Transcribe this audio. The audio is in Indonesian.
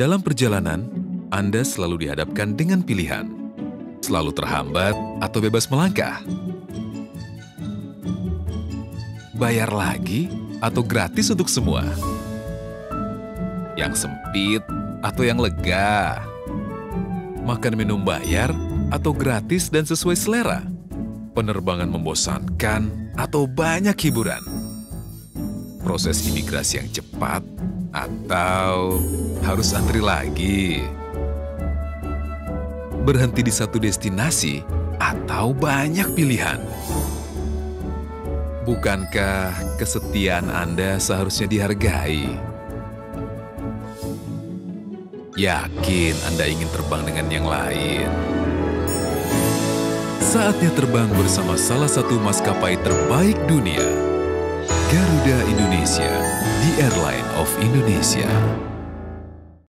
Dalam perjalanan, Anda selalu dihadapkan dengan pilihan. Selalu terhambat atau bebas melangkah. Bayar lagi atau gratis untuk semua. Yang sempit atau yang lega. Makan minum bayar atau gratis dan sesuai selera. Penerbangan membosankan atau banyak hiburan. Proses imigrasi yang cepat atau harus antri lagi. Berhenti di satu destinasi atau banyak pilihan. Bukankah kesetiaan Anda seharusnya dihargai? Yakin Anda ingin terbang dengan yang lain? Saatnya terbang bersama salah satu maskapai terbaik dunia, Garuda Indonesia, the airline of Indonesia.